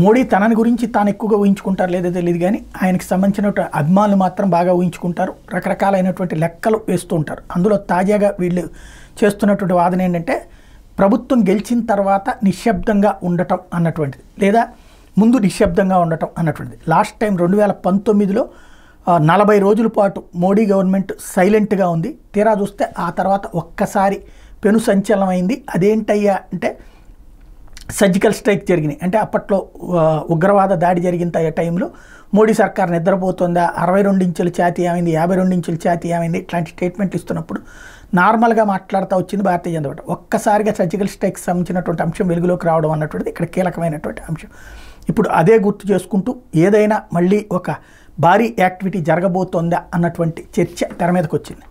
మోడీ తనని గురించి తాను ఎక్కువగా ఊహించుకుంటారు లేదో తెలియదు కానీ ఆయనకి సంబంధించినటువంటి అభిమానులు మాత్రం బాగా ఊహించుకుంటారు. రకరకాలైనటువంటి లెక్కలు వేస్తూ ఉంటారు. అందులో తాజాగా వీళ్ళు చేస్తున్నటువంటి వాదన ఏంటంటే ప్రభుత్వం గెలిచిన తర్వాత నిశ్శబ్దంగా ఉండటం అన్నటువంటిది లేదా ముందు నిశ్శబ్దంగా ఉండటం అన్నటువంటిది. లాస్ట్ టైం రెండు వేల పంతొమ్మిదిలో నలభై రోజుల పాటు మోడీ గవర్నమెంట్ సైలెంట్గా ఉంది. తీరా చూస్తే ఆ తర్వాత ఒక్కసారి పెను సంచలనమైంది. అదేంటయ్యా అంటే సర్జికల్ స్ట్రైక్ జరిగినాయి. అంటే అప్పట్లో ఉగ్రవాద దాడి జరిగిన టైంలో మోడీ సర్కార్ నిద్రపోతుందా? అరవై రెండు ఇంచుల ఛాతీ ఏమైంది? యాభై రెండు ఇంచుల ఛాతీ ఏమైంది? ఇట్లాంటి స్టేట్మెంట్లు ఇస్తున్నప్పుడు నార్మల్గా మాట్లాడుతూ వచ్చింది భారతీయ జనతా పార్టీ. ఒక్కసారిగా సర్జికల్ స్ట్రైక్ సంబంధించినటువంటి అంశం వెలుగులోకి రావడం అన్నటువంటిది ఇక్కడ కీలకమైనటువంటి అంశం. ఇప్పుడు అదే గుర్తు చేసుకుంటూ ఏదైనా మళ్ళీ ఒక భారీ యాక్టివిటీ జరగబోతోందా అన్నటువంటి చర్చ తెర మీదకి వచ్చింది